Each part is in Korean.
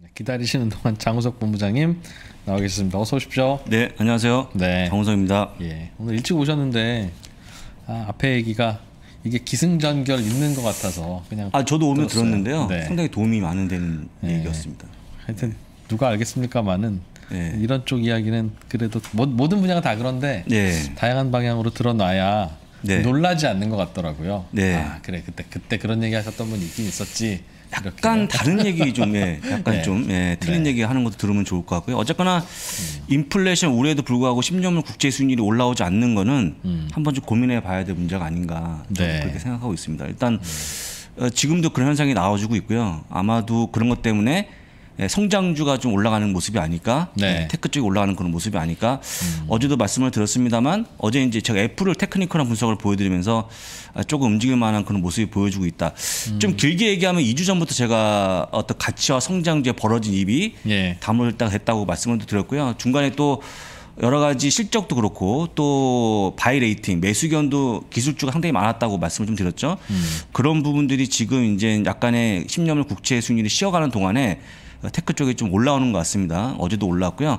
네, 기다리시는 동안 장우석 본부장님 나와 계셨습니다. 어서 오십시오. 네, 안녕하세요. 네. 정우성입니다. 예, 오늘 일찍 오셨는데 아, 앞에 얘기가 이게 기승전결 있는 것 같아서 그냥 아, 저도 오늘. 들었는데요. 네. 상당히 도움이 많은 되는 네. 얘기였습니다. 하여튼 누가 알겠습니까만은 네. 이런 쪽 이야기는 그래도 모, 모든 분야가 다 그런데 네. 다양한 방향으로 드러놔야 네. 놀라지 않는 것 같더라고요. 네. 아 그래 그때 그때 그런 얘기 하셨던 분 있긴 있었지. 약간. 다른 얘기 좀, 예, 약간 네. 좀, 예, 틀린 네. 얘기 하는 것도 들으면 좋을 것 같고요. 어쨌거나 인플레이션 우려에도 불구하고 10년물 국채 수익률이 올라오지 않는 거는 한번 좀 고민해 봐야 될 문제가 아닌가 네. 그렇게 생각하고 있습니다. 일단 어, 지금도 그런 현상이 나와주고 있고요. 아마도 그런 것 때문에 예, 성장주가 좀 올라가는 모습이 아닐까? 네. 예, tech 쪽이 올라가는 그런 모습이 아닐까? 어제도 말씀을 드렸습니다만 어제 이제 제가 애플을 technical한 분석을 보여드리면서 아, 조금 움직일 만한 그런 모습이 보여주고 있다. 좀 길게 얘기하면 2주 전부터 제가 어떤 가치와 성장주에 벌어진 입이 예. 다물 때 됐다고 말씀을 드렸고요. 중간에 또 여러 가지 실적도 그렇고 또 buy rating 매수견도 기술주가 상당히 많았다고 말씀을 좀 드렸죠. 그런 부분들이 지금 이제 약간의 10년물 국채 수익률이 쉬어가는 동안에 tech 쪽이 좀 올라오는 것 같습니다. 어제도 올랐고요.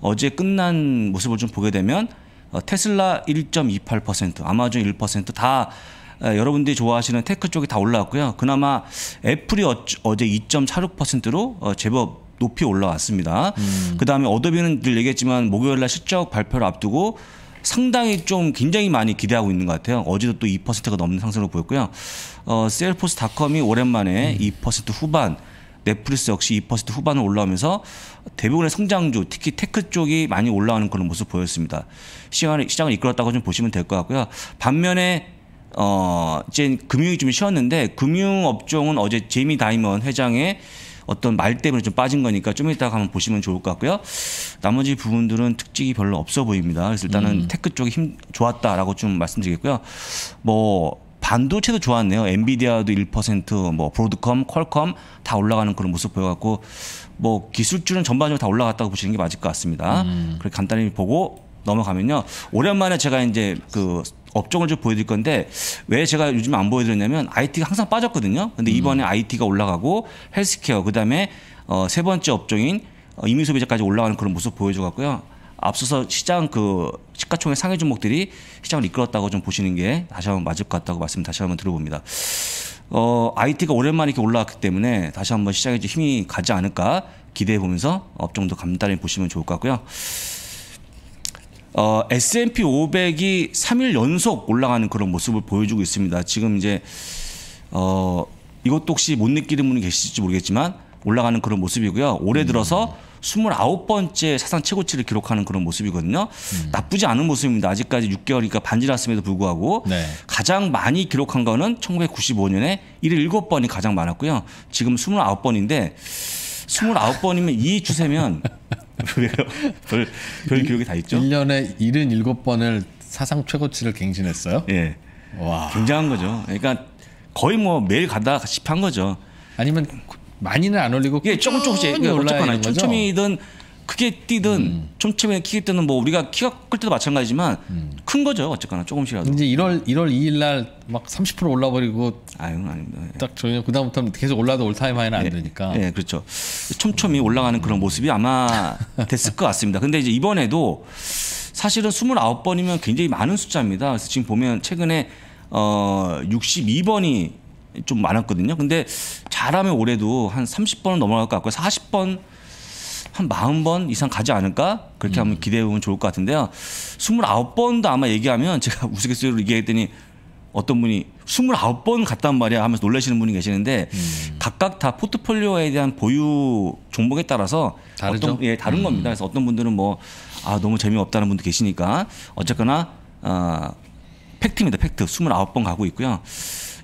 어제 끝난 모습을 좀 보게 되면 어, 테슬라 1.28%, 아마존 1%다 에, 여러분들이 좋아하시는 tech 쪽이 다 올라왔고요. 그나마 애플이 어, 어제 2.46%로 어, 제법 높이 올라왔습니다. 그 다음에 어도비는 늘 얘기했지만 목요일날 실적 발표를 앞두고 상당히 좀 굉장히 많이 기대하고 있는 것 같아요. 어제도 또 2%가 넘는 상승을 보였고요. 어, 세일즈포스닷컴이 오랜만에 2% 후반, 넷플릭스 역시 2% 후반을 올라오면서 대부분의 성장주, 특히 tech 쪽이 많이 올라오는 그런 모습 보였습니다. 시장을, 시장을 이끌었다고 좀 보시면 될 것 같고요. 반면에 어, 이제 금융이 좀 쉬었는데 금융 업종은 어제 제이미 다이먼 회장의 어떤 말 때문에 좀 빠진 거니까 좀 이따가 한번 보시면 좋을 것 같고요. 나머지 부분들은 특징이 별로 없어 보입니다. 그래서 일단은 tech 쪽이 힘 좋았다라고 좀 말씀드리겠고요. 뭐 반도체도 좋았네요. 엔비디아도 1%, 뭐 브로드컴, 퀄컴 다 올라가는 그런 모습 보여갖고 뭐 기술주는 전반적으로 다 올라갔다고 보시는 게 맞을 것 같습니다. 그렇게 간단히 보고 넘어가면요. 오랜만에 제가 이제 그 업종을 좀 보여드릴 건데 왜 제가 요즘 안 보여드렸냐면 IT가 항상 빠졌거든요. 근데 이번에 IT가 올라가고 헬스케어 그다음에 어, 세 번째 업종인 어, 이민 소비자까지 올라가는 그런 모습 보여줘갖고요. 앞서서 시장 그 시가총액 상위 종목들이 시장을 이끌었다고 좀 보시는 게 다시 한번 맞을 것 같다고 말씀 다시 한번 들어봅니다. 어, IT가 오랜만에 이렇게 올라왔기 때문에 다시 한번 시장에 좀 힘이 가지 않을까 기대해 보면서 업종도 간단히 보시면 좋을 것 같고요. 어, S&P 500이 3일 연속 올라가는 그런 모습을 보여주고 있습니다. 지금 이제 어, 이것도 혹시 못 느끼는 분이 계실지 모르겠지만 올라가는 그런 모습이고요. 올해 들어서 29번째 사상 최고치를 기록하는 그런 모습이거든요. 나쁘지 않은 모습입니다. 아직까지 6개월이니까 반지났음에도 불구하고 네. 가장 많이 기록한 거는 1995년에 77번이 가장 많았고요. 지금 29번인데 29번이면 이 추세면 왜요? 별, 별 기록이 다 있죠? 1년에 77번을 사상 최고치를 갱신했어요. 예. 와. 굉장한 거죠. 그러니까 거의 뭐 매일 가다 싶한 거죠. 아니면 많이는 안 올리고 이게 조금 조금씩 어쨌거나 되는 거죠? 촘촘히든 크게 뛰든 촘촘히 크게 뛰든 뭐 우리가 키가 클 때도 마찬가지지만 큰 거죠. 어쨌거나 조금씩이라도. 이제 1월 1월 2일 날 막 30% 올라버리고 아유 아닙니다. 예. 딱 저희 그다음부터는 계속 올라도 올타임 하이는 안 되니까. 예, 그렇죠. 촘촘히 올라가는 그런 모습이 아마 됐을 것 같습니다. 근데 이제 이번에도 사실은 29번이면 굉장히 많은 숫자입니다. 그래서 지금 보면 최근에 어 62번이 좀 많았거든요. 근데 잘하면 올해도 한 30번은 넘어갈 것 같고요. 40번 한 40번 이상 가지 않을까? 그렇게 한번 기대해 보면 좋을 것 같은데요. 29번도 아마 얘기하면 제가 우스갯소리로 얘기했더니 어떤 분이 29번 갔단 말이야 하면서 놀라시는 분이 계시는데 각각 다 포트폴리오에 대한 보유 종목에 따라서 다르죠? 어떤 예 다른 겁니다. 그래서 어떤 분들은 뭐 아 너무 재미없다는 분도 계시니까 어쨌거나 어, 팩트입니다. 팩트 29번 가고 있고요.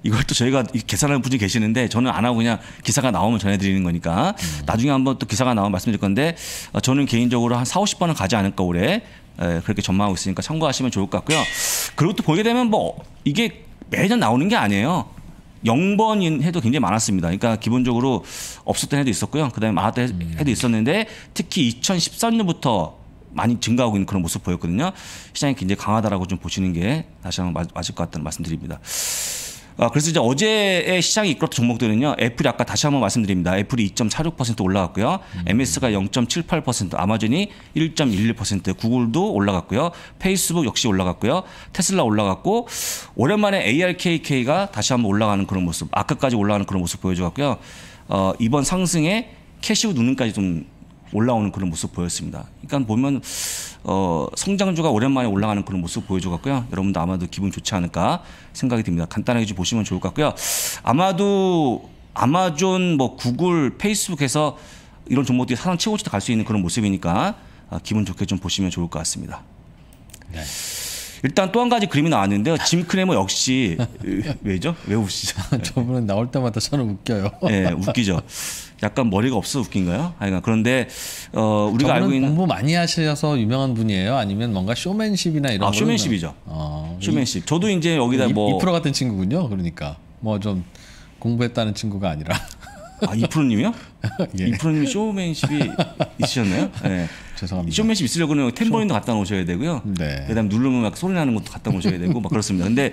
이걸 또 저희가 이 계산하는 분이 계시는데 저는 안 하고 그냥 기사가 나오면 전해드리는 거니까 나중에 한번 또 기사가 나오면 말씀드릴 건데 어, 저는 개인적으로 한 4, 50번은 가지 않을까 올해 에, 그렇게 전망하고 있으니까 참고하시면 좋을 것 같고요. 그리고 또 보게 되면 뭐 이게 매년 나오는 게 아니에요. 0번인 해도 굉장히 많았습니다. 그러니까 기본적으로 없었던 해도 있었고요. 그다음에 많았던 해- 해도 있었는데 특히 2013년부터 많이 증가하고 있는 그런 모습 보였거든요. 시장이 굉장히 강하다라고 좀 보시는 게 다시 한번 맞- 맞을 것 같다는 말씀드립니다. 아, 그래서 이제 어제의 시장이 이끌었던 종목들은요. 애플이 아까 다시 한번 말씀드립니다. 애플이 2.46% 올라갔고요. MS가 0.78%, 아마존이 1.11%, 구글도 올라갔고요. 페이스북 역시 올라갔고요. 테슬라 올라갔고 오랜만에 ARKK가 다시 한번 올라가는 그런 모습, 아까까지 올라가는 그런 모습 보여줘갖고요. 어, 이번 상승에 캐시우 누능까지 좀 올라오는 그런 모습 보였습니다. 그러니까 보면 어, 성장주가 오랜만에 올라가는 그런 모습 보여줘갖고요. 여러분도 아마도 기분 좋지 않을까 생각이 듭니다. 간단하게 좀 보시면 좋을 것 같고요. 아마도 아마존, 뭐 구글, 페이스북에서 이런 종목들이 사상 최고치도 갈 수 있는 그런 모습이니까 아, 기분 좋게 좀 보시면 좋을 것 같습니다. 네. 일단 또 한 가지 그림이 나왔는데요. 짐 크레머 역시 왜죠? 왜 웃으시죠? 저분은 나올 때마다 저는 웃겨요. 예, 웃기죠. 약간 머리가 없어 웃긴가요? 하여간 그런데 어, 우리가 알고 있는 공부 많이 하셔서 유명한 분이에요? 아니면 뭔가 쇼맨십이나 이런 아, 쇼맨십이죠. 어, 쇼맨십. 저도 이제 여기다 이, 뭐2% 같은 친구군요. 그러니까 뭐 좀 공부했다는 친구가 아니라 아, 이프로님이요? 예. 이프로님이 쇼맨십이 있으셨나요? 네. 죄송합니다. 쇼맨십 있으려고는 템버린도 갖다 놓으셔야 되고요. 네. 그다음 누르면 막 소리 나는 것도 갖다 놓으셔야 되고 막 그렇습니다. 근데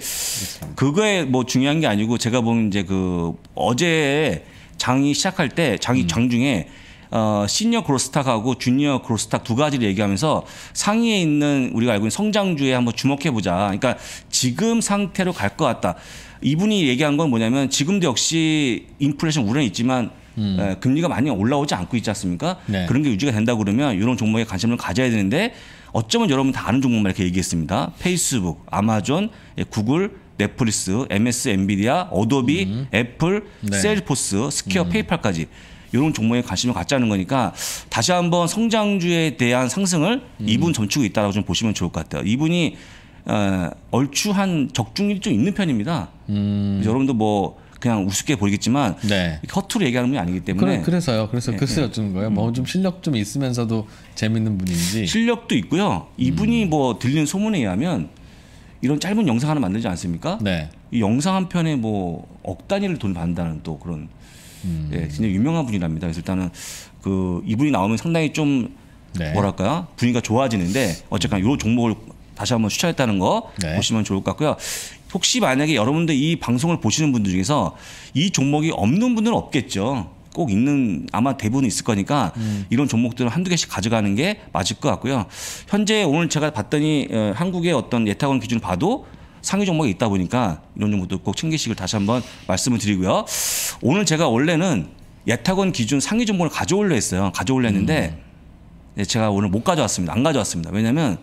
그거에 뭐 중요한 게 아니고 제가 보면 이제 그 어제 장이 시작할 때 장이 장중에 어, 시니어 그로스탁하고 주니어 그로스탁 두 가지를 얘기하면서 상위에 있는 우리가 알고 있는 성장주에 한번 주목해 보자. 그러니까 지금 상태로 갈 것 같다. 이분이 얘기한 건 뭐냐면 지금도 역시 인플레이션 우려는 있지만 에, 금리가 많이 올라오지 않고 있지 않습니까? 네. 그런 게 유지가 된다 그러면 이런 종목에 관심을 가져야 되는데 어쩌면 여러분 다 아는 종목만 이렇게 얘기했습니다. 페이스북, 아마존, 예, 구글, 넷플릭스, MS, 엔비디아, 어도비, 애플, 네. 세일즈포스, 스퀘어, 페이팔까지 이런 종목에 관심을 갖자는 거니까 다시 한번 성장주에 대한 상승을 이분 점치고 있다라고 좀 보시면 좋을 것 같아요. 이분이 어, 얼추 한 적중률이 좀 있는 편입니다. 그래서 여러분도 뭐 그냥 우습게 보이겠지만 네. 허투루 얘기하는 분이 아니기 때문에 그래, 그래서요. 그래서 네, 그래서 여쭈는 거예요. 뭐 좀 실력 좀 있으면서도 재밌는 분인지. 실력도 있고요. 음. 이분이 뭐 들리는 소문에 의하면 이런 짧은 영상 하나 만들지 않습니까? 네. 이 영상 한 편에 뭐 억 단위를 돈 받는다는 또 그런 음. 예, 굉장히 유명한 분이랍니다. 그래서 일단은 그 이분이 나오면 상당히 좀 네. 뭐랄까요 분위기가 좋아지는데 어쨌거나 이 종목을 다시 한번 추천했다는 거 네. 보시면 좋을 것 같고요. 혹시 만약에 여러분들 이 방송을 보시는 분들 중에서 이 종목이 없는 분들은 없겠죠. 꼭 있는 아마 대부분 있을 거니까 음. 이런 종목들을 한두 개씩 가져가는 게 맞을 것 같고요. 현재 오늘 제가 봤더니 어, 한국의 어떤 예탁원 기준을 봐도 상위 종목이 있다 보니까 이런 종목도 꼭 챙기시길 다시 한번 말씀을 드리고요. 오늘 제가 원래는 예탁원 기준 상위 종목을 가져올려 했어요. 가져올려 했는데 음. 네, 제가 오늘 못 가져왔습니다. 안 가져왔습니다. 왜냐면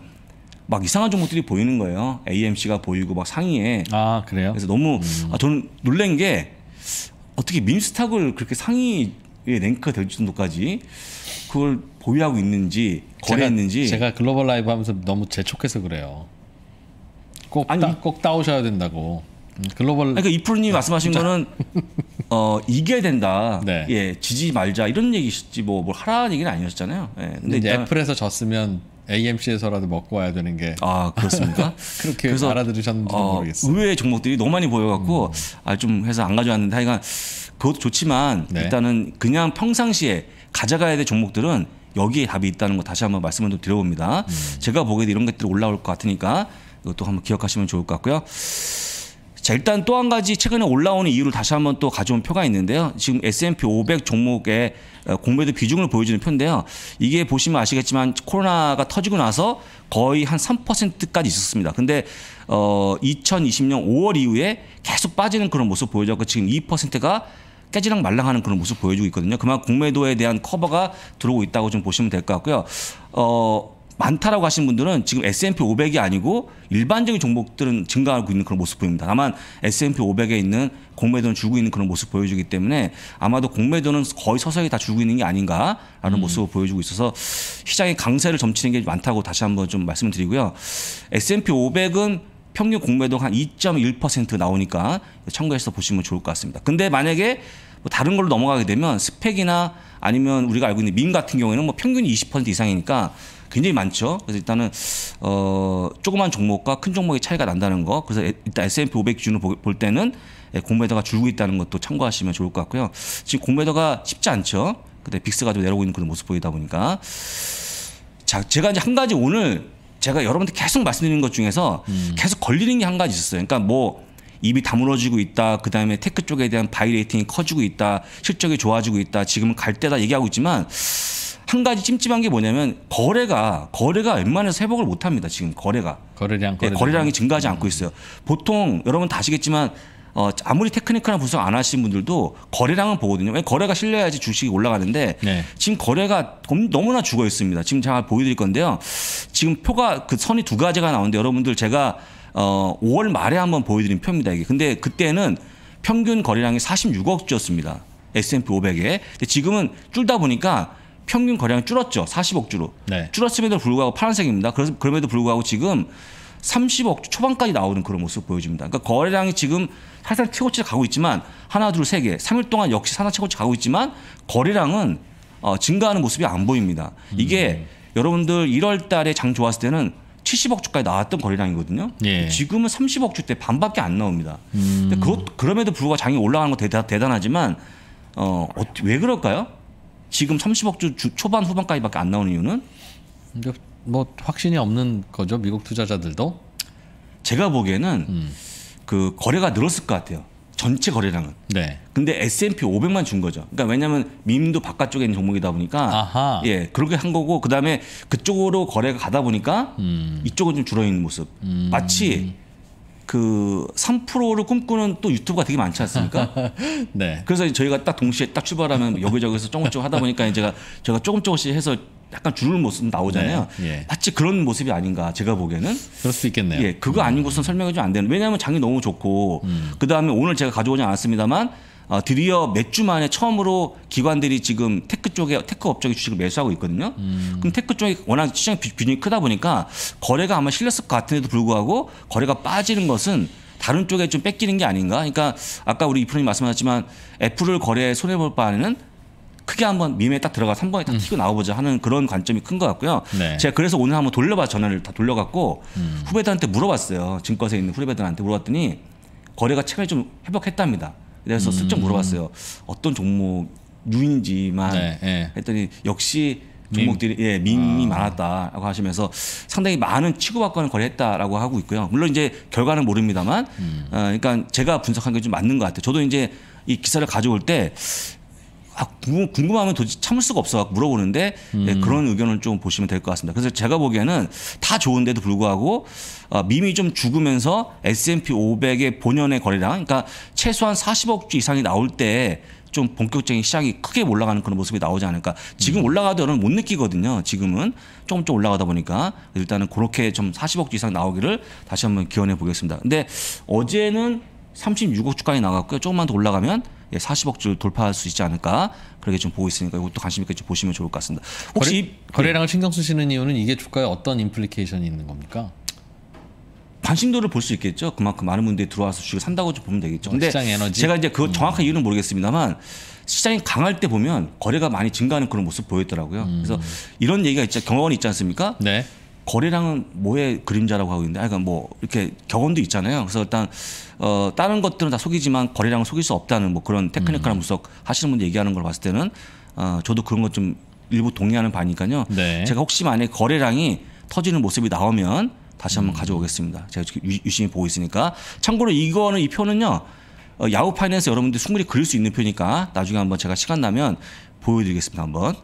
막 이상한 종목들이 보이는 거예요. AMC가 보이고 막 상위에. 아 그래요? 그래서 너무 아, 저는 놀란 게 어떻게 민스탁을 그렇게 상위에 랭크가 될 정도까지 그걸 보유하고 있는지 거래했는지 제가, 제가 글로벌 라이브 하면서 너무 재촉해서 그래요. 꼭, 아니, 따, 꼭 따오셔야 된다고. 음, 글로벌 그러니까 이프로님 말씀하신 거는 어 이겨야 된다. 네. 예, 지지 말자 이런 얘기셨지 뭐 뭘 하라는 얘기는 아니었잖아요. 예. 근데 근데 이제 일단 애플에서 졌으면 AMC에서라도 먹고 와야 되는 게 아 그렇습니까? 그렇게 그래서, 알아들으셨는지 는 어, 모르겠어요. 음. 의외의 종목들이 너무 많이 보여갖고 아좀 해서 안 가져왔는데 하여간 그것도 좋지만 네. 일단은 그냥 평상시에 가져가야 될 종목들은 여기에 답이 있다는 거 다시 한번 말씀을 좀 드려봅니다. 음. 제가 보기에도 이런 것들이 올라올 것 같으니까 이것도 한번 기억하시면 좋을 것 같고요. 자 일단 또 한 가지 최근에 올라오는 이유를 다시 한번 또 가져온 표가 있는데요. 지금 S&P 500 종목의 어, 공매도 비중을 보여주는 표인데요. 이게 보시면 아시겠지만 코로나가 터지고 나서 거의 한 3%까지 있었습니다. 근데 어 2020년 5월 이후에 계속 빠지는 그런 모습 보여줬고 지금 2%가 깨지랑 말랑하는 그런 모습 보여주고 있거든요. 그만 공매도에 대한 커버가 들어오고 있다고 좀 보시면 될 것 같고요. 어 많다라고 하신 분들은 지금 S&P 500이 아니고 일반적인 종목들은 증가하고 있는 그런 모습 보입니다. 다만 S&P 500에 있는 공매도는 줄고 있는 그런 모습 보여주기 때문에 아마도 공매도는 거의 서서히 다 줄고 있는 게 아닌가라는 모습을 보여주고 있어서 시장의 강세를 점치는 게 많다고 다시 한번 좀 말씀을 드리고요. S&P 500은 평균 공매도가 한 2.1% 나오니까 참고해서 보시면 좋을 것 같습니다. 근데 만약에 뭐 다른 걸로 넘어가게 되면 스펙이나 아니면 우리가 알고 있는 민 같은 경우에는 뭐 평균이 20% 이상이니까 굉장히 많죠. 그래서 일단은 어 조그만 종목과 큰 종목의 차이가 난다는 거. 그래서 일단 S&P 500 기준으로 보- 볼 때는 예, 공매도가 줄고 있다는 것도 참고하시면 좋을 것 같고요. 지금 공매도가 쉽지 않죠. 근데 VIX가 좀 내려오고 있는 그런 모습 보이다 보니까 자 제가 이제 한 가지 오늘 제가 여러분들 계속 말씀드리는 것 중에서 계속 걸리는 게 한 가지 있었어요. 그러니까 뭐 입이 다물어지고 있다. 그 다음에 tech 쪽에 대한 buy rating이 커지고 있다. 실적이 좋아지고 있다. 지금은 갈 때다 얘기하고 있지만 한 가지 찜찜한 게 뭐냐면 거래가 거래가 웬만해서 회복을 못 합니다. 지금 거래가. 거래량 예, 거래량. 거래량이 증가하지 않고 있어요. 보통 여러분 다 아시겠지만 어, 아무리 테크니컬한 분석 안 하신 분들도 거래량은 보거든요. 왜 거래가 실려야지 주식이 올라가는데 네. 지금 거래가 너무- 너무나 죽어 있습니다. 지금 제가 보여드릴 건데요. 지금 표가 그 선이 두 가지가 나오는데 여러분들 제가 어, 5월 말에 한번 보여드린 표입니다. 이게 근데 그때는 평균 거래량이 46억 주였습니다. S&P 500에. 근데 지금은 줄다 보니까 평균 거래량이 줄었죠. 40억 주로. 네. 줄었음에도 불구하고 파란색입니다. 그래서 그럼에도 불구하고 지금 30억 주 초반까지 나오는 그런 모습 보여집니다. 그러니까 거래량이 지금 살살 최고치 가고 있지만 하나 둘 세 개, 3일 동안 역시 산하 최고치 가고 있지만 거래량은 어, 증가하는 모습이 안 보입니다. 이게 여러분들 1월 달에 장 좋았을 때는 70억 주까지 나왔던 거래량이거든요. 예. 지금은 30억 주때 반밖에 안 나옵니다. 근데 그것, 그럼에도 불구하고 장이 올라가는 거 대단, 대단하지만 어, 어, 왜 그럴까요? 지금 30억 주, 주 초반 후반까지밖에 안 나오는 이유는 뭐 확신이 없는 거죠 미국 투자자들도. 제가 보기에는 음. 그 거래가 늘었을 것 같아요. 전체 거래량은. 네. 근데 S&P 500만 준 거죠. 그러니까 왜냐하면 밈도 바깥쪽에 있는 종목이다 보니까 아하. 예 그렇게 한 거고 그 다음에 그쪽으로 거래가 가다 보니까 음. 이쪽은 좀 줄어 있는 모습. 마치 그 3%를 꿈꾸는 또 유튜브가 되게 많지 않습니까? 네. 그래서 저희가 딱 동시에 딱 출발하면 여기저기서 조금 조금 하다 보니까 제가 제가 조금 조금씩 해서 약간 줄는 모습 나오잖아요. 네, 예. 마치 그런 모습이 아닌가 제가 보기에는. 그럴 수 있겠네요. 예, 그거 아닌 것은 설명이 좀 안 되는. 왜냐하면 장이 너무 좋고 음. 그 다음에 오늘 제가 가져오지 않았습니다만 어, 드디어 몇 주 만에 처음으로 기관들이 지금 tech 쪽에 tech 업종의 주식을 매수하고 있거든요. 음. 그럼 tech 쪽이 워낙 시장 비- 비중이 크다 보니까 거래가 아마 실렸을 것 같은데도 불구하고 거래가 빠지는 것은 다른 쪽에 좀 뺏기는 게 아닌가. 그러니까 아까 우리 이프로님 말씀하셨지만 애플을 거래에 손해 볼 바에는 크게 한번 밈에 딱 들어가서 한 번에 딱 튀고 나와보자 하는 그런 관점이 큰 것 같고요. 음. 네. 제가 그래서 오늘 한번 돌려봐 전화를 다 돌려갖고 후배들한테 물어봤어요. 증권사에 있는 후배들한테 물어봤더니 거래가 최근에 좀 회복했답니다. 그래서 슬쩍 물어봤어요. 어떤 종목 유인지만 네, 예. 했더니 역시 종목들이 예, 밈이 많았다라고 하시면서 상당히 많은 치고받고는 거래했다라고 하고 있고요. 물론 이제 결과는 모릅니다만, 어, 그러니까 제가 분석한 게 좀 맞는 것 같아요. 저도 이제 이 기사를 가져올 때 아, 궁금- 궁금하면 도저히 참을 수가 없어 물어보는데 예, 그런 의견을 좀 보시면 될 것 같습니다. 그래서 제가 보기에는 다 좋은데도 불구하고 어, 밈이 좀 죽으면서 S&P 500의 본연의 거래량, 그러니까 최소한 40억 주 이상이 나올 때 좀 본격적인 시장이 크게 올라가는 그런 모습이 나오지 않을까. 지금 올라가도 여러분 못 느끼거든요. 지금은 조금 좀 올라가다 보니까 일단은 그렇게 좀 40억 주 이상 나오기를 다시 한번 기원해 보겠습니다. 근데 어제는 36억 주까지 나갔고요. 조금만 더 올라가면 예, 40억 주 돌파할 수 있지 않을까 그렇게 좀 보고 있으니까 이것도 관심 있게 좀 보시면 좋을 것 같습니다. 혹시 이- 거래, 거래량을 신경 쓰시는 이유는 이게 주가에 어떤 임플리케이션이 있는 겁니까? 관심도를 볼 수 있겠죠. 그만큼 많은 분들이 들어와서 주식을 산다고 좀 보면 되겠죠. 어, 근데? 제가 이제 그 정확한 이유는 모르겠습니다만 시장이 강할 때 보면 거래가 많이 증가하는 그런 모습 보였더라고요. 그래서 이런 얘기가 있죠. 경험이 있지 않습니까? 네. 거래량은 뭐의 그림자라고 하고 있는데, 아, 그러니까 뭐 이렇게 격언도 있잖아요. 그래서 일단 어 다른 것들은 다 속이지만 거래량은 속일 수 없다는 뭐 그런 테크니컬한 분석 하시는 분들 얘기하는 걸 봤을 때는 어 저도 그런 것 좀 일부 동의하는 바니까요. 네. 제가 혹시 만약 거래량이 터지는 모습이 나오면 다시 한번 가져오겠습니다. 제가 유심히 보고 있으니까. 참고로 이거는 이 표는요. 어, 야후 파이낸스 여러분들 충분히 그릴 수 있는 표니까 나중에 한번 제가 시간 나면 보여드리겠습니다. 한번.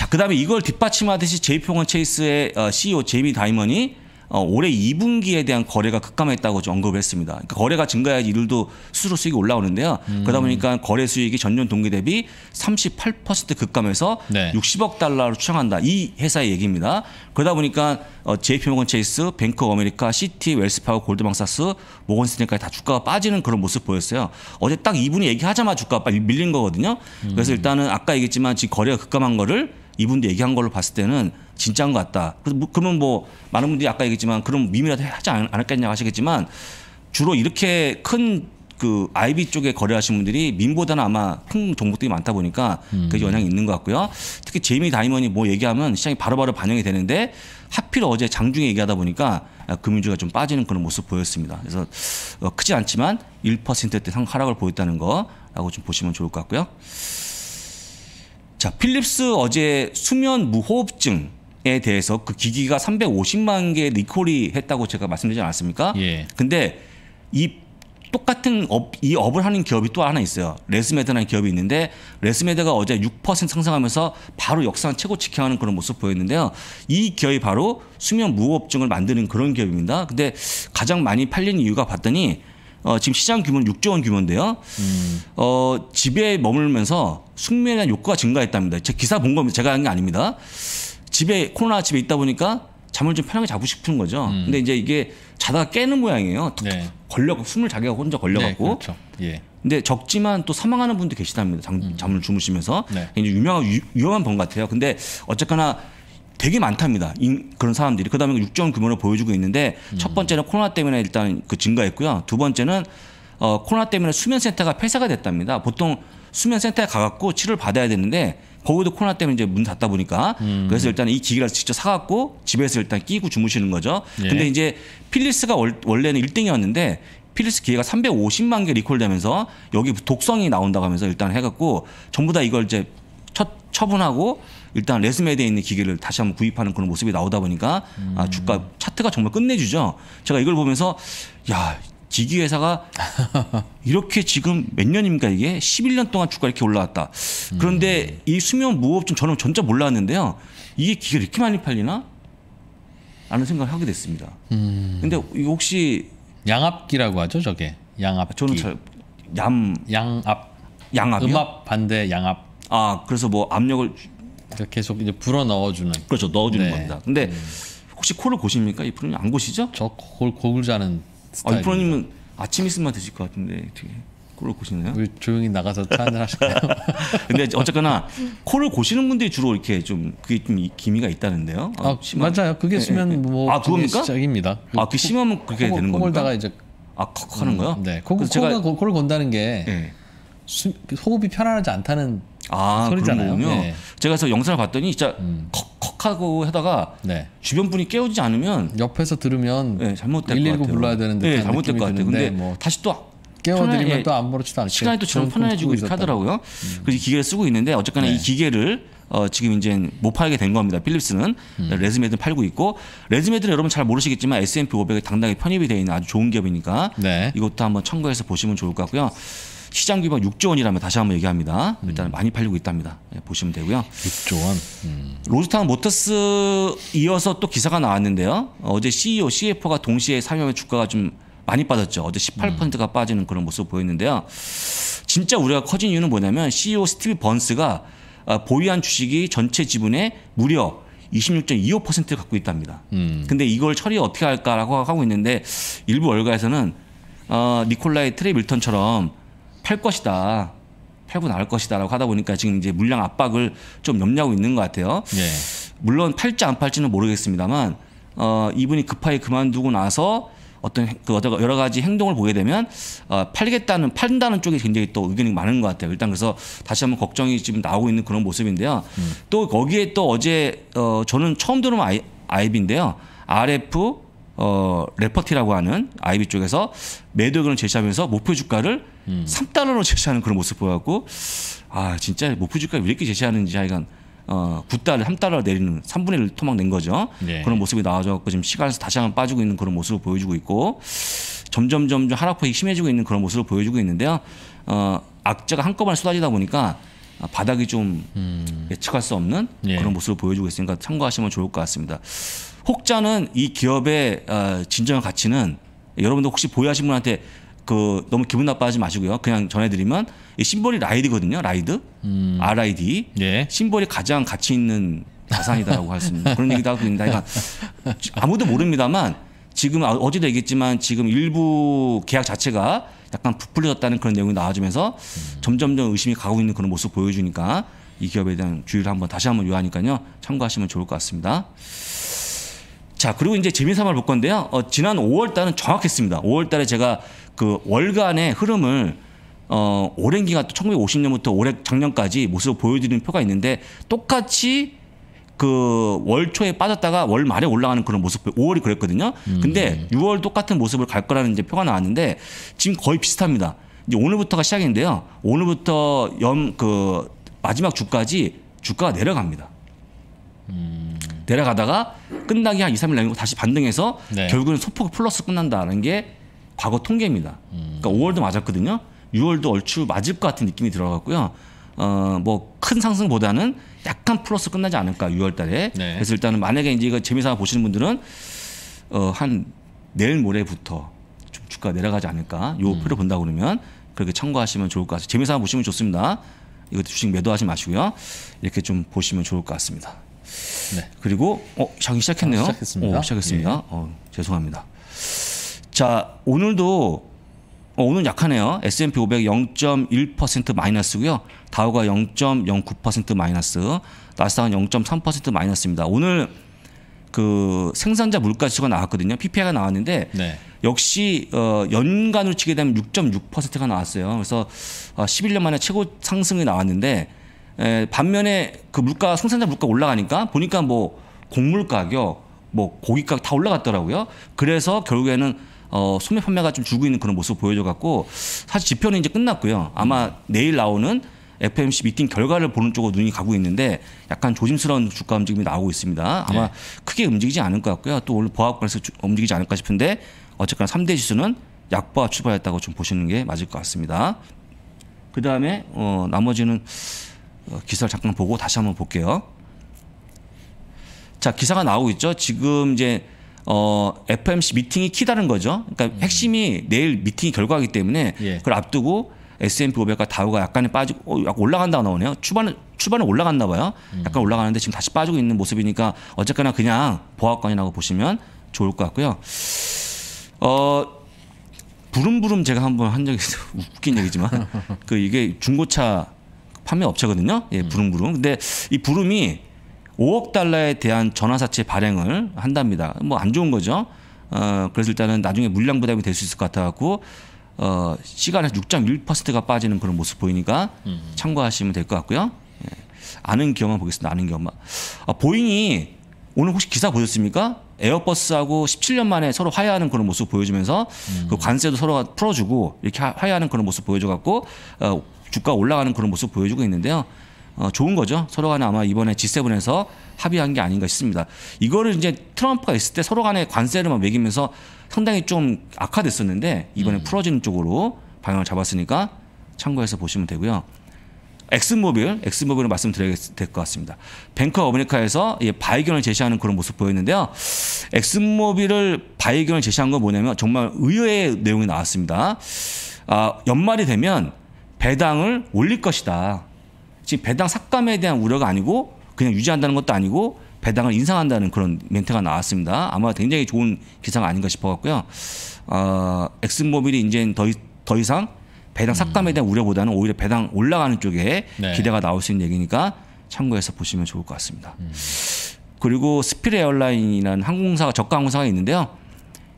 자, 그 다음에 이걸 뒷받침하듯이 JP모건 체이스의 어, CEO 제이미 다이먼이 어, 올해 2분기에 대한 거래가 급감했다고 좀 언급을 했습니다. 그러니까 거래가 증가해야지 이들도 스스로 수익이 올라오는데요. 그러다 보니까 거래 수익이 전년 동기 대비 38% 급감해서 네. 60억 달러로 추정한다. 이 회사의 얘기입니다. 그러다 보니까 어, JP모건 체이스, 뱅크 오브 아메리카, 시티, 웰스파고, 골드만삭스, 모건스탠리까지 다 주가가 빠지는 그런 모습 보였어요. 어제 딱 이분이 얘기하자마자 주가가 빨리 밀린 거거든요. 그래서 일단은 아까 얘기했지만 지금 거래가 급감한 거를 이분도 얘기한 걸로 봤을 때는 진짜인 것 같다. 그래서 뭐- 그러면 뭐 많은 분들이 아까 얘기했지만 그럼 밈이라도 하지 않- 않았겠냐 하시겠지만 주로 이렇게 큰 그 IB 쪽에 거래하신 분들이 민보다는 아마 큰 종목들이 많다 보니까 그 영향이 있는 것 같고요. 특히 제이미 다이먼이 뭐 얘기하면 시장이 바로바로 반영이 되는데 하필 어제 장중에 얘기하다 보니까 금융주가 좀 빠지는 그런 모습 보였습니다. 그래서 어, 크지 않지만 1%대 상 하락을 보였다는 거라고 좀 보시면 좋을 것 같고요. 자, 필립스 어제 수면 무호흡증 에 대해서 그 기기가 350만 개 리콜이 했다고 제가 말씀드리지 않았습니까? 예. 근데 이 똑같은 업, 이 업을 하는 기업이 또 하나 있어요. 레스메드라는 기업이 있는데 레스메드가 어제 6% 상승하면서 바로 역사상 최고치 기록하는 그런 모습 보였는데요. 이 기업이 바로 수면 무호흡증을 만드는 그런 기업입니다. 근데 가장 많이 팔린 이유가 봤더니 어, 지금 시장 규모는 6조 원 규모인데요. 음. 어, 집에 머물면서 숙면에 대한 욕구가 증가했답니다. 제 기사 본 겁니다. 제가 한 게 아닙니다. 집에 코로나 집에 있다 보니까 잠을 좀 편하게 자고 싶은 거죠. 음. 근데 이제 이게 자다가 깨는 모양이에요. 네. 걸려 숨을 자기가 혼자 걸려갖고. 네, 그렇죠. 예. 근데 적지만 또 사망하는 분도 계시답니다. 잠, 음. 잠을 주무시면서 네. 굉장히 유명한 유, 위험한 병 같아요. 근데 어쨌거나 되게 많답니다. 인, 그런 사람들이. 그다음에 6조 규모를 보여주고 있는데 음. 첫 번째는 코로나 때문에 일단 그 증가했고요. 두 번째는 어, 코로나 때문에 수면센터가 폐쇄가 됐답니다. 보통 수면센터에 가갖고 치료를 받아야 되는데 거기도 코로나 때문에 이제 문 닫다 보니까 음. 그래서 일단 이 기기를 직접 사갖고 집에서 일단 끼고 주무시는 거죠. 예. 근데 이제 필리스가 원래는 1등이었는데 필리스 기계가 350만 개 리콜되면서 여기 독성이 나온다고 하면서 일단 해갖고 전부 다 이걸 이제 처, 처분하고 일단 레스메드에 있는 기계를 다시 한번 구입하는 그런 모습이 나오다 보니까 음. 아, 주가 차트가 정말 끝내주죠. 제가 이걸 보면서 야 기기 회사가 이렇게 지금 몇 년입니까 이게 11년 동안 주가 이렇게 올라왔다. 그런데 음. 이 수면 무호흡증 저는 전혀 몰랐는데요. 이게 기계가 이렇게 많이 팔리나? 라는 생각을 하게 됐습니다. 음. 근데 이거 혹시 양압기라고 하죠, 저게. 양압. 저는 잘 얌. 양압. 양압이요? 음압 반대 양압. 아, 그래서 뭐 압력을 계속 이제 불어 넣어주는. 그렇죠, 넣어주는 네. 겁니다. 근데 음. 혹시 코를 고십니까? 이 프로님 안 고시죠? 저 코, 고글 자는 스타일. 아, 이 프로님은 아침 있으면 드실 것 같은데 되게 코를 고시나요? 우리 조용히 나가서 차 한잔 하실까요? 근데 어쨌거나 코를 고시는 분들이 주로 이렇게 좀 그게 좀 기미가 있다는데요. 아, 아 맞아요. 그게 네, 수면 네, 네. 뭐 아, 그겁니까? 시작입니다. 아, 그 심하면 그렇게 코, 되는 겁니까? 콩을 이제 아, 컥 하는 거요? 네. 코, 코가 제가... 코를 건다는 게 네. 수, 호흡이 편안하지 않다는 아, 소리잖아요. 네. 제가 그래서 영상을 봤더니 진짜 음. 컥컥하고 하다가 네. 주변 분이 깨우지 않으면 옆에서 들으면 네, 잘못될 119것 같아요. 불러야 되는데 네, 잘못될 것 같아요. 근데 뭐 다시 또 깨워드리면 또 아무렇지도 않게 시간이 또좀 편해지고 이렇게 하더라고요. 음. 그래서 기계를 쓰고 있는데 어쨌거나 네. 이 기계를 어, 지금 이제 못 팔게 된 겁니다. 필립스는 음. 레즈메드는 팔고 있고 레즈메드는 여러분 잘 모르시겠지만 S&P 500에 당당히 편입이 되어 있는 아주 좋은 기업이니까 네. 이것도 한번 참고해서 보시면 좋을 것 같고요. 시장 규모 6조 원이라면 다시 한번 얘기합니다. 일단 은 많이 팔리고 있답니다. 네, 보시면 되고요. 6조 원. 음. 로즈타운 모터스 이어서 또 기사가 나왔는데요. 어제 CEO, CFO가 동시에 사임하면서 주가가 좀 많이 빠졌죠. 어제 18%가 음. 빠지는 그런 모습 보였는데요. 진짜 우려가 커진 이유는 뭐냐면 CEO 스티브 번스가 어, 보유한 주식이 전체 지분의 무려 26.25%를 갖고 있답니다. 음. 근데 이걸 처리 어떻게 할까라고 하고 있는데 일부 월가에서는 어, 니콜라이 트레 밀턴처럼 팔 것이다. 팔고 나올 것이다라고 하다 보니까 지금 이제 물량 압박을 좀 염려하고 있는 것 같아요. 네. 물론 팔지 안 팔지는 모르겠습니다만 어, 이분이 급하게 그만두고 나서 어떤 그 여러 가지 행동을 보게 되면 어, 팔겠다는 팔다는 쪽에 굉장히 또 의견이 많은 것 같아요. 일단 그래서 다시 한번 걱정이 지금 나오고 있는 그런 모습인데요. 음. 또 거기에 또 어제 어, 저는 처음 들은 I, IB인데요. RF 어, 래퍼티라고 하는 IB 쪽에서 매도 의견을 제시하면서 목표 주가를 음. 3달러로 제시하는 그런 모습 보였고 아 진짜 목표 주가 왜 이렇게 제시하는지 하여간 어, 9달러, 3달러 내리는 3분의 1 토막 낸 거죠. 네. 그런 모습이 나와져갖고 지금 시간외에서 다시 한번 빠지고 있는 그런 모습을 보여주고 있고 점점 점점 하락폭이 심해지고 있는 그런 모습을 보여주고 있는데요. 어, 악재가 한꺼번에 쏟아지다 보니까 바닥이 좀 음. 예측할 수 없는 예. 그런 모습을 보여주고 있으니까 참고하시면 좋을 것 같습니다. 혹자는 이 기업의 어, 진정한 가치는 여러분들 혹시 보유하신 분한테 그 너무 기분 나빠하지 마시고요. 그냥 전해드리면 이 심볼이 Ride거든요. Ride, 음. RIDE. 예. 심볼이 가장 가치 있는 자산이다라고 할 수 있는 그런 얘기도 하고 있는데, 그러니까 아무도 모릅니다만 지금 아, 어제도 얘기했지만 지금 일부 계약 자체가 약간 부풀려졌다는 그런 내용이 나와주면서 음. 점점점 의심이 가고 있는 그런 모습 보여주니까 이 기업에 대한 주의를 한번 다시 한번 요하니까요 참고하시면 좋을 것 같습니다. 자 그리고 이제 재미삼아 볼 건데요. 어, 지난 5월 달은 정확했습니다. 5월 달에 제가 그 월간의 흐름을 어, 오랜 기간 또 1950년부터 올해 작년까지 모습을 보여드리는 표가 있는데 똑같이 그 월 초에 빠졌다가 월 말에 올라가는 그런 모습 5월이 그랬거든요. 음. 근데 6월 똑같은 모습을 갈 거라는 이제 표가 나왔는데 지금 거의 비슷합니다. 이제 오늘부터가 시작인데요. 오늘부터 연그 마지막 주까지 주가가 내려갑니다. 음. 내려가다가 끝나기 한 2, 3일 남기고 다시 반등해서 네. 결국은 소폭 플러스 끝난다는 게 과거 통계입니다. 그러니까 5월도 맞았거든요. 6월도 얼추 맞을 것 같은 느낌이 들어갔고요. 어, 뭐 큰 상승보다는 약간 플러스 끝나지 않을까 6월 달에. 네. 그래서 일단은 만약에 이제 이거 재미삼아 보시는 분들은 어, 한 내일 모레부터 좀 주가 내려가지 않을까. 요 표를 본다 그러면 그렇게 참고하시면 좋을 것 같아요. 재미삼아 보시면 좋습니다. 이것도 주식 매도하지 마시고요. 이렇게 좀 보시면 좋을 것 같습니다. 네. 그리고 어, 시작했네요. 아, 시작했습니다. 어, 시작했습니다. 어, 죄송합니다. 자, 오늘도 어, 오늘 약하네요. S&P 500 0.1% 마이너스고요. 다우가 0.09% 마이너스, 나스닥은 0.3% 마이너스입니다. 오늘 그 생산자 물가 지수가 나왔거든요. PPI가 나왔는데 네. 역시 어, 연간으로 치게 되면 6.6%가 나왔어요. 그래서 어, 11년 만에 최고 상승이 나왔는데 에, 반면에 그 물가 생산자 물가 올라가니까 보니까 뭐 곡물 가격, 뭐 고기 가격 다 올라갔더라고요. 그래서 결국에는 어, 소매 판매가 좀 줄고 있는 그런 모습 을 보여줘 갖고 사실 지표는 이제 끝났고요. 아마 내일 나오는 FMC 미팅 결과를 보는 쪽으로 눈이 가고 있는데 약간 조심스러운 주가 움직임이 나오고 있습니다. 아마 네. 크게 움직이지 않을 것 같고요. 또 오늘 보합권에서 주- 움직이지 않을까 싶은데 어쨌거나 3대 지수는 약보와 출발했다고 좀 보시는 게 맞을 것 같습니다. 그 다음에 어, 나머지는 어, 기사를 잠깐 보고 다시 한번 볼게요. 자 기사가 나오고 있죠. 지금 이제 어, FMC 미팅이 키다는 거죠. 그러니까 핵심이 내일 미팅이 결과이기 때문에 예. 그걸 앞두고 S&P 500과 다우가 약간의 빠지고 어, 약간 올라간다고 나오네요. 초반에 초반에 올라갔나 봐요. 약간 올라가는데 지금 다시 빠지고 있는 모습이니까 어쨌거나 그냥 보합권이라고 보시면 좋을 것 같고요. 어 부름부름 제가 한번 한 적이 있어요. 웃긴 얘기지만 그 이게 중고차 판매 업체거든요. 예, 부름부름. 근데 이 부름이 5억 달러에 대한 전화사채 발행을 한답니다. 뭐 안 좋은 거죠. 어, 그래서 일단은 나중에 물량 부담이 될 수 있을 것 같아갖고 어, 시간에 6.1%가 빠지는 그런 모습 보이니까 참고하시면 될 것 같고요. 예. 아는 기업만 보겠습니다. 아는 기업만. 아, 보잉이 오늘 혹시 기사 보셨습니까? 에어버스하고 17년 만에 서로 화해하는 그런 모습 보여주면서 그 관세도 서로가 풀어주고 이렇게 화- 화해하는 그런 모습 보여줘갖고 어, 주가 올라가는 그런 모습 보여주고 있는데요. 어, 좋은 거죠. 서로 간에 아마 이번에 G7에서 합의한 게 아닌가 싶습니다. 이거를 이제 트럼프가 있을 때 서로 간에 관세를 막 매기면서 상당히 좀 악화됐었는데 이번에 풀어지는 쪽으로 방향을 잡았으니까 참고해서 보시면 되고요. 엑슨모빌, 엑슨모빌을 말씀드려야 될 것 같습니다. 뱅크 어메리카에서 예, 바이견을 제시하는 그런 모습 보였는데요. 엑슨모빌을 바이견을 제시한 건 뭐냐면 정말 의외의 내용이 나왔습니다. 아, 연말이 되면 배당을 올릴 것이다. 지금 배당 삭감에 대한 우려가 아니고 그냥 유지한다는 것도 아니고 배당을 인상한다는 그런 멘트가 나왔습니다. 아마 굉장히 좋은 기사가 아닌가 싶어 갖고요. 어, 엑슨모빌이 이제 더, 이- 더 이상 배당 삭감에 대한 우려보다는 오히려 배당 올라가는 쪽에 네. 기대가 나올 수 있는 얘기니까 참고해서 보시면 좋을 것 같습니다. 그리고 스피릿 에어라인이라는 항공사가 저가 항공사가 있는데요.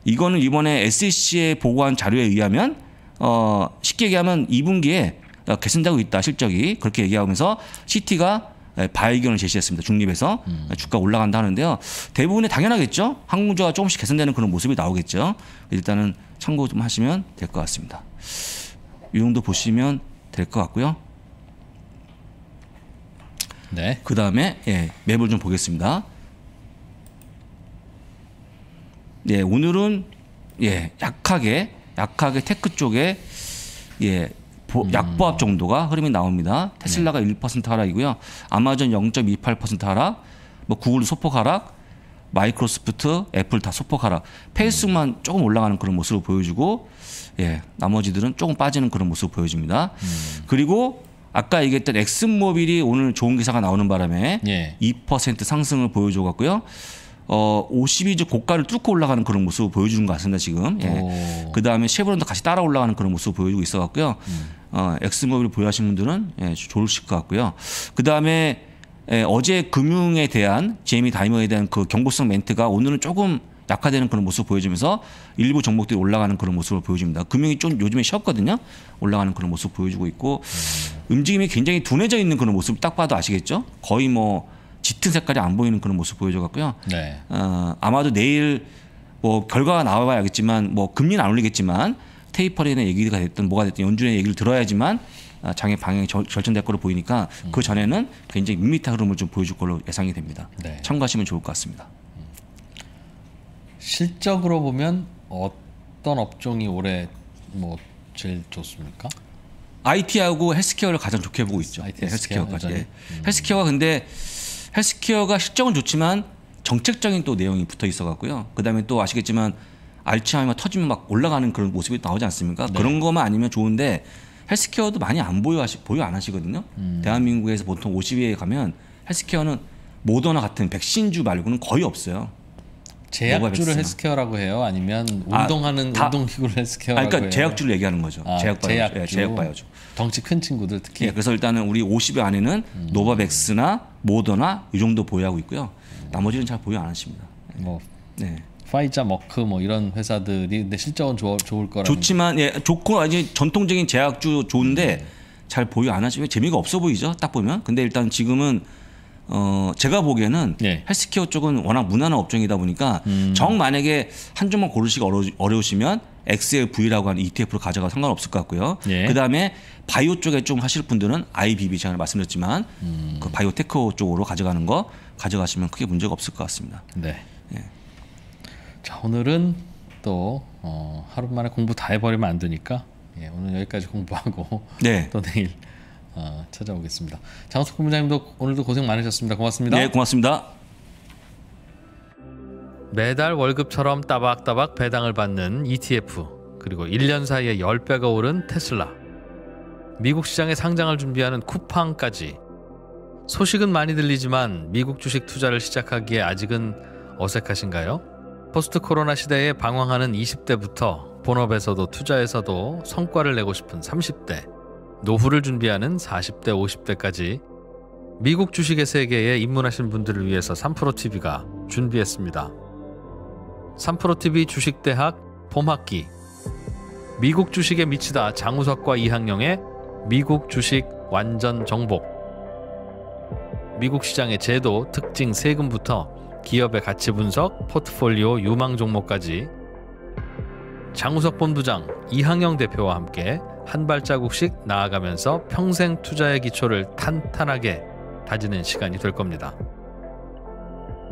이거는 이번에 SEC에 보고한 자료에 의하면 어, 쉽게 얘기하면 2분기에 어, 개선되고 있다 실적이 그렇게 얘기하면서 CT가 바이견을 제시했습니다. 중립에서 주가 올라간다 하는데요. 대부분이 당연하겠죠. 항공주가 조금씩 개선되는 그런 모습이 나오겠죠. 일단은 참고 좀 하시면 될 것 같습니다. 이 정도 보시면 될 것 같고요. 네. 그 다음에 예, map을 좀 보겠습니다. 예, 오늘은 예, 약하게 약하게 tech 쪽에 예, 보- 약보합 정도가 흐름이 나옵니다. 테슬라가 1% 하락이고요. 아마존 0.28% 하락, 뭐 구글 소폭 하락, 마이크로소프트, 애플 다 소폭 하락. 페이스만 조금 올라가는 그런 모습을 보여주고 예, 나머지들은 조금 빠지는 그런 모습을 보여줍니다. 그리고 아까 얘기했던 엑슨모빌이 오늘 좋은 기사가 나오는 바람에 예. 2% 상승을 보여줘 갖고요. 어, 52주 고가를 뚫고 올라가는 그런 모습을 보여주는 것 같습니다, 지금. 예. 오. 그 다음에 쉐브론도 같이 따라 올라가는 그런 모습을 보여주고 있어 갖고요. 어, 엑스모빌 보유하신 분들은 예, 좋으실 것 같고요. 그 다음에 예, 어제 금융에 대한 제이미 다이머에 대한 그 경고성 멘트가 오늘은 조금 약화되는 그런 모습을 보여주면서 일부 종목들이 올라가는 그런 모습을 보여줍니다. 금융이 좀 요즘에 쉬었거든요. 올라가는 그런 모습 보여주고 있고 움직임이 굉장히 둔해져 있는 그런 모습 딱 봐도 아시겠죠? 거의 뭐 짙은 색깔이 안 보이는 그런 모습 보여줘 갖고요. 네. 어, 아마도 내일 뭐 결과가 나와봐야 알겠지만 뭐 금리는 안 올리겠지만 테이퍼링의 얘기가 됐든 뭐가 됐든 연준의 얘기를 들어야지만 아, 장의 방향이 절- 결정될 거로 보이니까 그 전에는 굉장히 밋밋한 흐름을 좀 보여줄 걸로 예상이 됩니다. 네. 참고하시면 좋을 것 같습니다. 실적으로 보면 어떤 업종이 올해 뭐 제일 좋습니까? IT하고 헬스케어를 가장 좋게 보고 있죠. IT, 네, 헬스케어가. 헬스케어, 예. 헬스케어가 근데 헬스케어가 실적은 좋지만 정책적인 또 내용이 붙어 있어 갖고요. 그다음에 또 아시겠지만 알츠하이머 터지면 막 올라가는 그런 모습이 나오지 않습니까? 네. 그런 것만 아니면 좋은데 헬스케어도 많이 안 보유 하시 보유 안 하시거든요. 음. 대한민국에서 보통 50위에 가면 헬스케어는 모더나 같은 백신주 말고는 거의 없어요. 제약주를. 헬스케어라고 해요? 아니면 아, 운동하는 다- 운동기구를 아, 헬스케어라고 그러니까 해요? 제약주를 얘기하는 거죠. 아, 제약 바이오. 제약주. 예, 제약 바이오죠. 덩치 큰 친구들 특히 예, 그래서 일단은 우리 50위 안에는 음. 노바백스나 모더나 이 정도 보유하고 있고요. 나머지는 잘 보유 안 하십니다. 뭐 네. 화이자, 머크 뭐 이런 회사들이 근데 실적은 좋, 좋을 거라는 좋지만 예, 좋고 아니 전통적인 제약주 좋은데 잘 보유 안 하시면 재미가 없어 보이죠. 딱 보면. 근데 일단 지금은 어 제가 보기에는 예. 헬스케어 쪽은 워낙 무난한 업종이다 보니까 음. 정 만약에 한 종만 고르시기 어려, 어려우시면 XLV라고 하는 ETF로 가져가 상관없을 것 같고요. 예. 그다음에 바이오 쪽에 좀 하실 분들은 IBB 제가 말씀드렸지만 음. 그 바이오테크 쪽으로 가져가는 거 가져가시면 크게 문제가 없을 것 같습니다. 네. 예. 자 오늘은 또 어, 하루 만에 공부 다 해버리면 안 되니까 예, 오늘 여기까지 공부하고 네. 또 내일 어, 찾아오겠습니다. 장석훈 본부장님도 오늘도 고생 많으셨습니다. 고맙습니다. 네, 고맙습니다. 매달 월급처럼 따박따박 배당을 받는 ETF 그리고 1년 사이에 10배가 오른 테슬라 미국 시장에 상장을 준비하는 쿠팡까지 소식은 많이 들리지만 미국 주식 투자를 시작하기에 아직은 어색하신가요? 포스트 코로나 시대에 방황하는 20대부터 본업에서도 투자에서도 성과를 내고 싶은 30대 노후를 준비하는 40대 50대까지 미국 주식의 세계에 입문하신 분들을 위해서 3프로TV가 준비했습니다. 3프로TV 주식대학 봄학기. 미국 주식에 미치다 장우석과 이항영의 미국 주식 완전 정복. 미국 시장의 제도, 특징, 세금부터 기업의 가치 분석, 포트폴리오 유망 종목까지. 장우석 본부장, 이항영 대표와 함께 한 발자국씩 나아가면서 평생 투자의 기초를 탄탄하게 다지는 시간이 될 겁니다.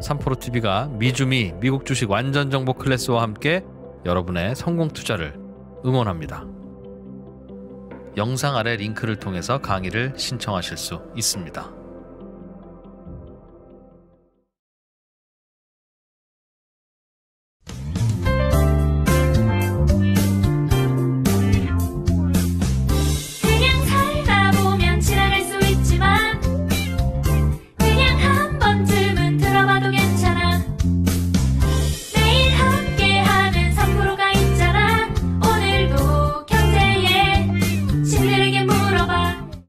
3프로TV가 미주미 미국 주식 완전 정보 클래스와 함께 여러분의 성공 투자를 응원합니다. 영상 아래 링크를 통해서 강의를 신청하실 수 있습니다.